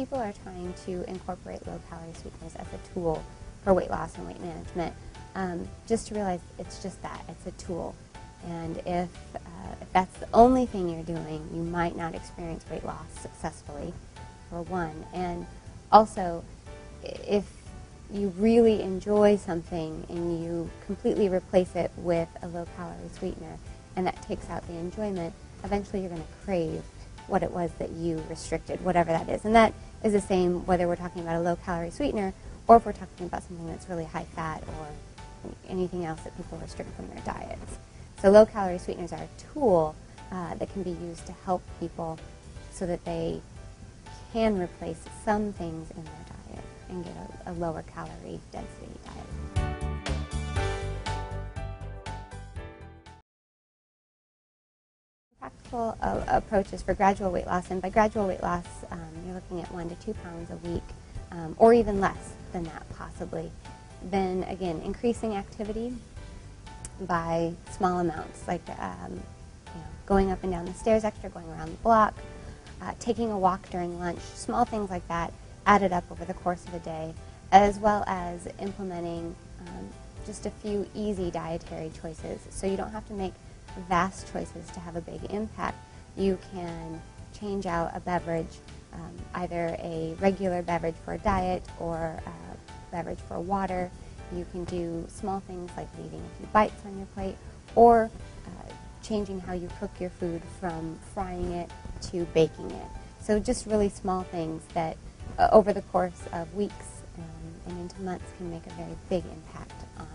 people are trying to incorporate low-calorie sweeteners as a tool for weight loss and weight management, um, just to realize it's just that, it's a tool. And if, uh, if that's the only thing you're doing, you might not experience weight loss successfully, for one. And also, if you really enjoy something and you completely replace it with a low-calorie sweetener, and that takes out the enjoyment, eventually you're going to crave what it was that you restricted, whatever that is. And that is the same whether we're talking about a low-calorie sweetener or if we're talking about something that's really high fat or anything else that people restrict from their diets. So low-calorie sweeteners are a tool uh, that can be used to help people so that they can replace some things in their diet and get a, a lower calorie density diet. Practical uh, approaches for gradual weight loss, and by gradual weight loss, um, you're looking at one to two pounds a week, um, or even less than that possibly. Then again, increasing activity by small amounts, like um, you know, going up and down the stairs extra, going around the block, uh, taking a walk during lunch, small things like that added up over the course of a day, as well as implementing um, just a few easy dietary choices. So you don't have to make vast choices to have a big impact. You can change out a beverage, um, either a regular beverage for a diet or a beverage for water. You can do small things like leaving a few bites on your plate or uh, changing how you cook your food from frying it to baking it. So just really small things that uh, over the course of weeks um, and into months can make a very big impact on